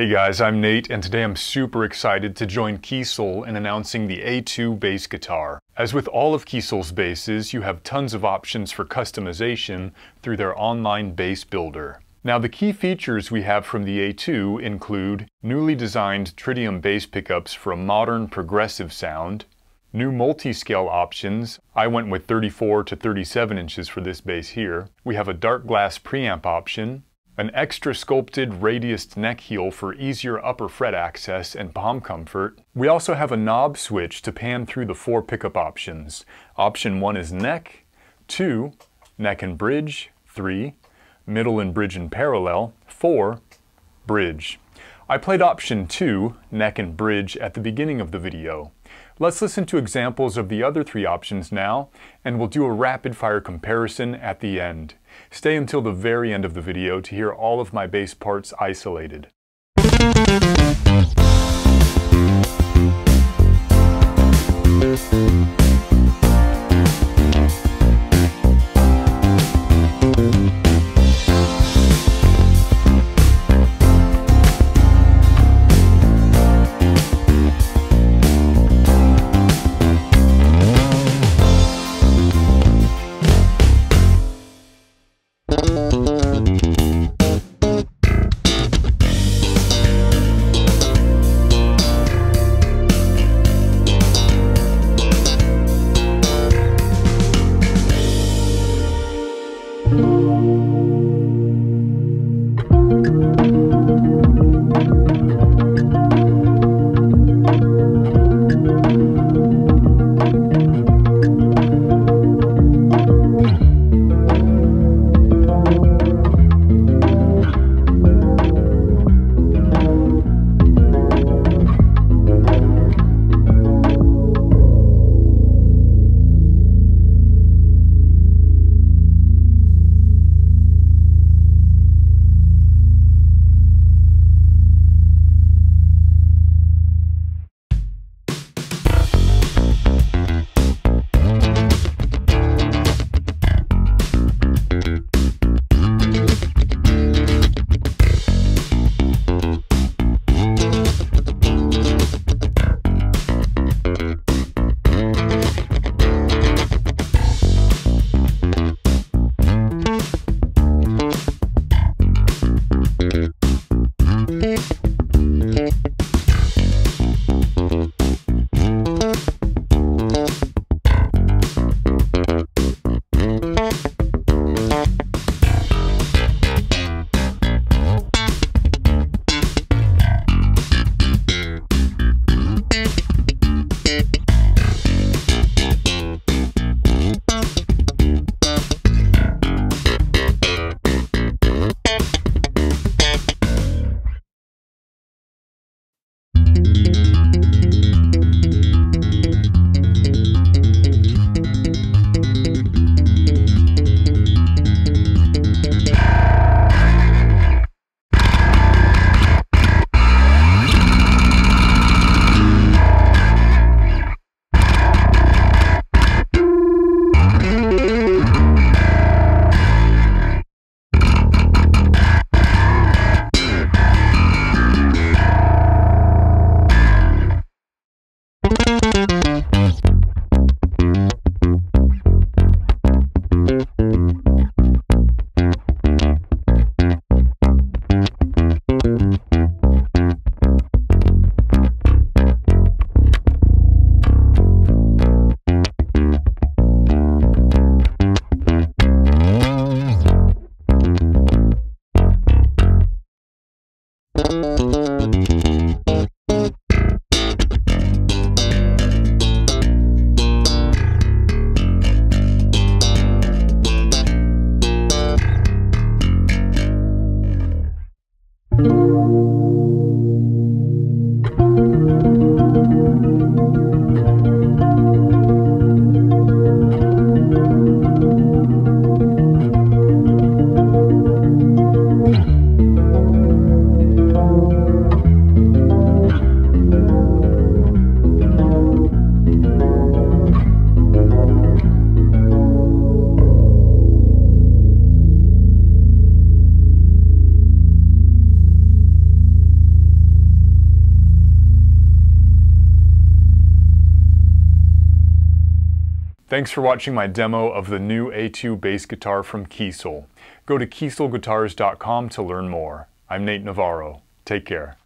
Hey guys, I'm Nate, and today I'm super excited to join Kiesel in announcing the A2 bass guitar. As with all of Kiesel's basses, you have tons of options for customization through their online bass builder. Now the key features we have from the A2 include newly designed tritium bass pickups for a modern progressive sound, new multi-scale options, I went with 34 to 37 inches for this bass here, we have a Darkglass preamp option, an extra sculpted radiused neck heel for easier upper fret access and palm comfort. We also have a knob switch to pan through the four pickup options. Option 1 is neck, 2, neck and bridge, 3, middle and bridge and parallel, 4, bridge. I played option 2, neck and bridge, at the beginning of the video. Let's listen to examples of the other three options now, and we'll do a rapid fire comparison at the end. Stay until the very end of the video to hear all of my bass parts isolated. Thanks for watching my demo of the new A2 bass guitar from Kiesel. Go to kieselguitars.com to learn more. I'm Nate Navarro. Take care.